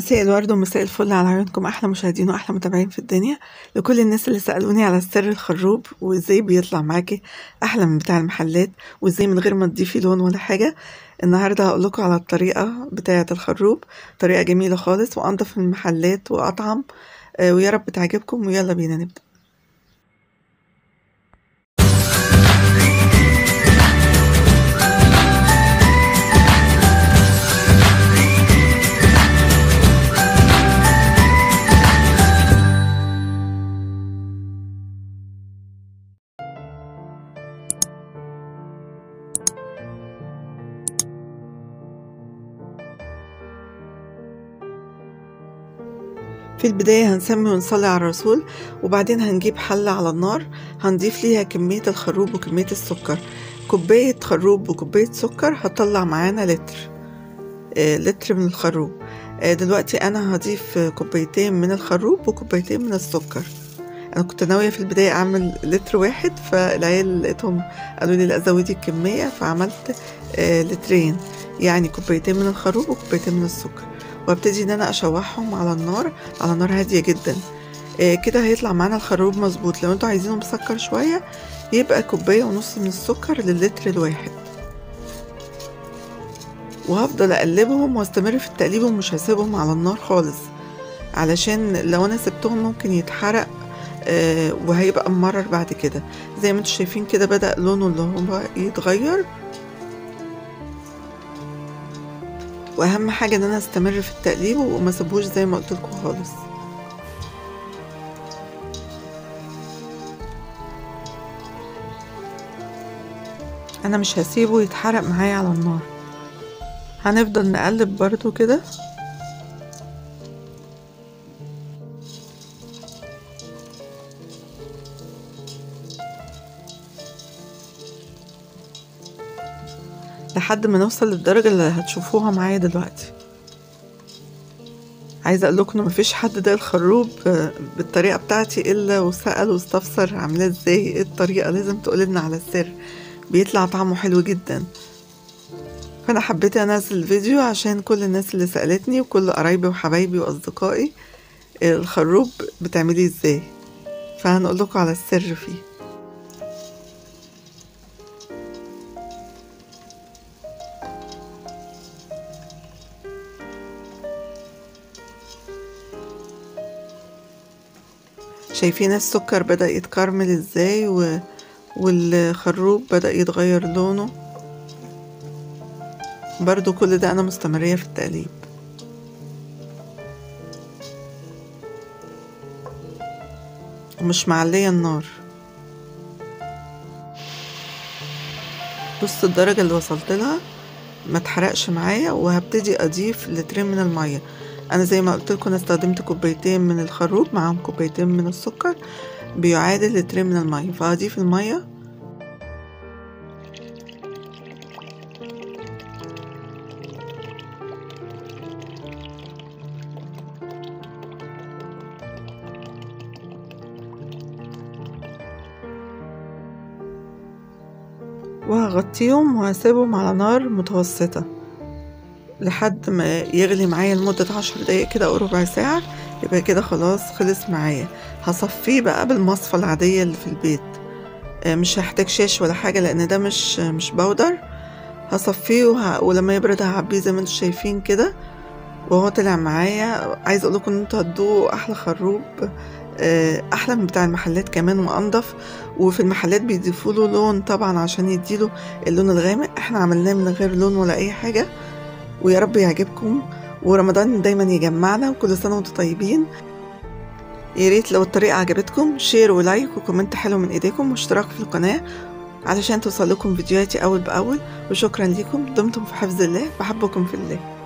مساء الورد ومساء الفل على عيونكم أحلى مشاهدين وأحلى متابعين في الدنيا. لكل الناس اللي سألوني على السر الخروب وإزاي بيطلع معاكي أحلى من بتاع المحلات وإزاي من غير ما تضيفي لون ولا حاجة النهارده هقول لكم على الطريقة بتاعة الخروب. طريقة جميلة خالص وأنضف من المحلات وأطعم. آه، ويا رب تعجبكم ويلا بينا نبدأ. في البداية هنسمي ونصلي على الرسول وبعدين هنجيب حلة على النار هنضيف ليها كمية الخروب وكمية السكر. كوباية خروب وكوباية سكر هطلع معانا لتر آه لتر من الخروب. آه دلوقتي أنا هضيف كوبايتين من الخروب وكوبايتين من السكر. أنا كنت ناوية في البداية أعمل لتر واحد فالعيال لقيتهم قالوا لي لا زودي الكمية فعملت آه لترين. يعني كوبايتين من الخروب وكوبايتين من السكر. وابتدي إن أنا أشوحهم على النار على نار هادية جدا. آه كده هيطلع معانا الخروب مظبوط. لو أنتوا عايزينه مسكر شوية يبقى كوباية ونص من السكر للتر الواحد. وهفضل أقلبهم واستمر في التقليب ومش هسيبهم على النار خالص. علشان لو أنا سبتهم ممكن يتحرق آه وهيبقى ممرر بعد كده. زي ما أنتوا شايفين كده بدأ لونه اللي هو يتغير. وأهم حاجة إن أنا أستمر في التقليب وما سيبوش زي ما قلت لكم خالص. أنا مش هسيبه يتحرق معايا على النار. هنفضل نقلب برضو كده. لحد ما نوصل للدرجة اللي هتشوفوها معايا دلوقتي. عايزة أقول لكم مفيش حد ده الخروب بالطريقة بتاعتي إلا وسأل واستفسر عاملاه إزاي إيه الطريقة لازم تقولنا على السر. بيطلع طعمه حلو جدا. فأنا حبيت أنزل الفيديو عشان كل الناس اللي سألتني وكل قرايبي وحبايبي وأصدقائي الخروب بتعمليه إزاي؟ فهنقول لكم على السر فيه. شايفين السكر بدأ يتكرمل إزاي و... والخروب بدأ يتغير لونه. برضو كل ده أنا مستمرية في التقليب. ومش معلية النار. بص الدرجة اللي وصلت لها ما تحرقش معايا وهبتدي أضيف لترين من المية أنا زي ما قلت لكم استخدمت كوبايتين من الخروب معاهم كوبايتين من السكر بيعادل لترين من المية. فهضيف المية. وهغطيهم وهسيبهم على نار متوسطة. لحد ما يغلي معايا لمدة عشر دقايق كده أو ربع ساعة يبقى كده خلاص خلص معايا. هصفيه بقى بالمصفى العادية اللي في البيت. مش هحتاج شاش ولا حاجة لأن ده مش مش بودر. هصفيه وه... ولما يبرد هعبيه زي ما أنتوا شايفين كده. وهو طلع معايا. عايز أقول لكم إن أنتوا هتدوقوا أحلى خروب أحلى من بتاع المحلات كمان وأنضف. وفي المحلات بيضيفوا له لون طبعا عشان يديله اللون الغامق. إحنا عملناه من غير لون ولا أي حاجة. ويا رب يعجبكم. ورمضان دايما يجمعنا وكل سنة وأنتم طيبين. يا ريت لو الطريقة عجبتكم share و like و comment حلو من إيديكم واشتراك في القناة علشان توصل لكم فيديوهاتي أول بأول. وشكرا لكم دمتم في حفظ الله بحبكم في الله.